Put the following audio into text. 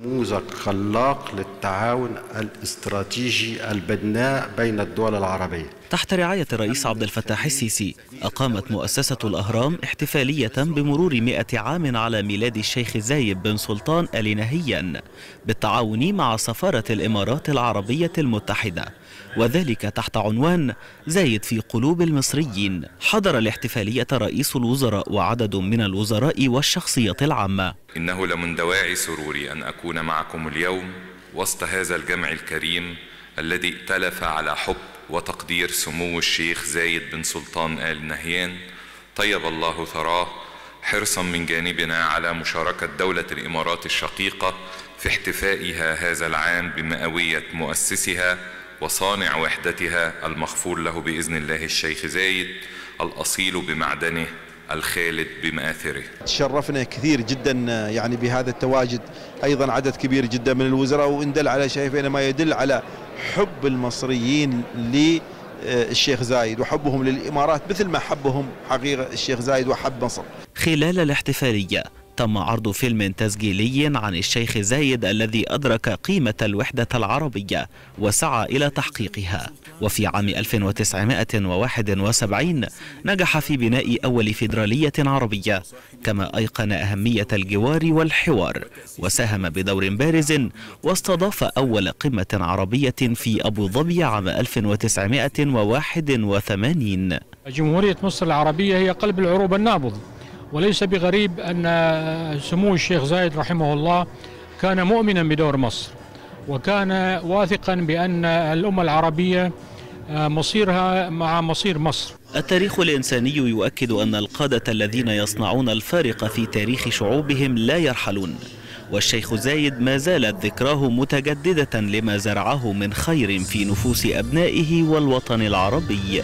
نموذج خلاق للتعاون الاستراتيجي البناء بين الدول العربية. تحت رعاية الرئيس عبد الفتاح السيسي أقامت مؤسسة الأهرام احتفالية بمرور مئة عام على ميلاد الشيخ زايد بن سلطان آل نهيان بالتعاون مع سفارة الإمارات العربية المتحدة. وذلك تحت عنوان زايد في قلوب المصريين. حضر الاحتفالية رئيس الوزراء وعدد من الوزراء والشخصية العامة. إنه لمن دواعي سروري أن أكون معكم اليوم وسط هذا الجمع الكريم الذي ائتلف على حب وتقدير سمو الشيخ زايد بن سلطان آل نهيان. طيب الله ثراه. حرصا من جانبنا على مشاركة دولة الإمارات الشقيقة في احتفائها هذا العام بمئوية مؤسسها وصانع وحدتها المغفور له بإذن الله الشيخ زايد الأصيل بمعدنه. الخالد بمآثره. تشرفنا كثير جدا يعني بهذا التواجد. أيضا عدد كبير جدا من الوزراء وإن دل على شيء فإنما يدل على حب المصريين للشيخ زايد وحبهم للإمارات مثل ما حبهم حقيقة الشيخ زايد وحب مصر. خلال الاحتفالية تم عرض فيلم تسجيلي عن الشيخ زايد الذي أدرك قيمة الوحدة العربية وسعى إلى تحقيقها. وفي عام 1971 نجح في بناء أول فيدرالية عربية كما أيقن أهمية الجوار والحوار وساهم بدور بارز واستضاف أول قمة عربية في أبو ظبي عام 1981 جمهورية مصر العربية هي قلب العروبة النابض. وليس بغريب أن سمو الشيخ زايد رحمه الله كان مؤمنا بدور مصر وكان واثقا بأن الأمة العربية مصيرها مع مصير مصر. التاريخ الإنساني يؤكد أن القادة الذين يصنعون الفارق في تاريخ شعوبهم لا يرحلون والشيخ زايد ما زالت ذكراه متجددة لما زرعه من خير في نفوس أبنائه والوطن العربي.